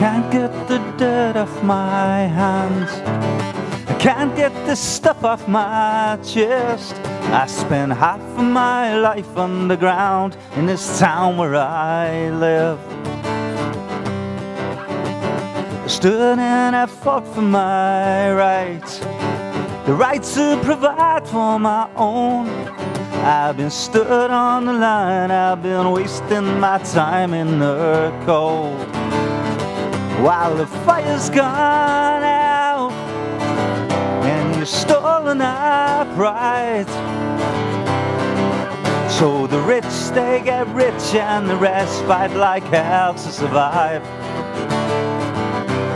can't get the dirt off my hands. I can't get the stuff off my chest. I spent half of my life underground in this town where I live. I stood and I fought for my rights, the right to provide for my own. I've been stood on the line, I've been wasting my time in the cold. While the fire's gone out and you've stolen pride. So the rich they get rich and the rest fight like hell to survive.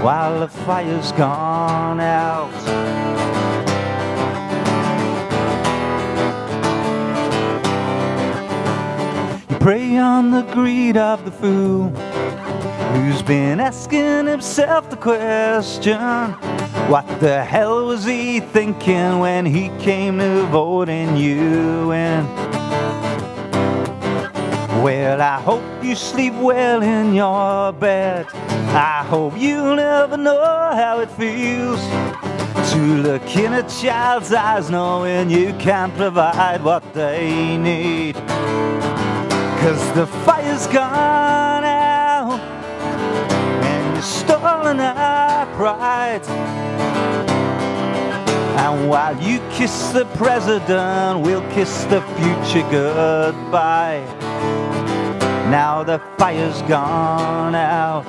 While the fire's gone out. Prey on the greed of the fool who's been asking himself the question what the hell was he thinking when he came to vote voting you in? Well, I hope you sleep well in your bed. I hope you never know how it feels to look in a child's eyes knowing you can't provide what they need. Cause the fire's gone out and you've stolen our pride. And while you kiss the president, we'll kiss the future goodbye. Now the fire's gone out.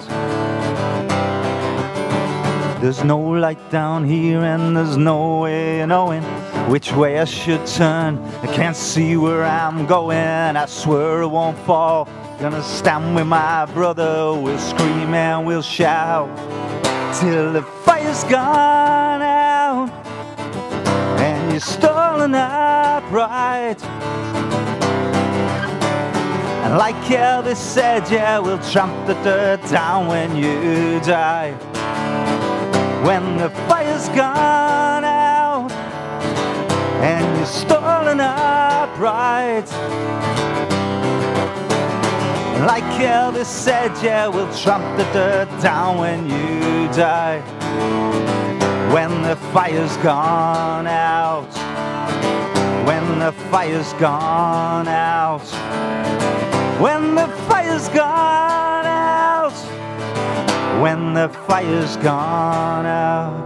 There's no light down here, and there's no way of knowing which way I should turn. I can't see where I'm going. I swear I won't fall. Gonna stand with my brother. We'll scream and we'll shout till the fire's gone out and you're stolen pride. And like Elvis said, yeah, we'll tramp the dirt down when you die. When the fire's gone out and you're stolen upright. Like Elvis said, yeah, we'll tramp the dirt down when you die. When the fire's gone out. When the fire's gone out. When the fire's gone out. When the fire's gone out.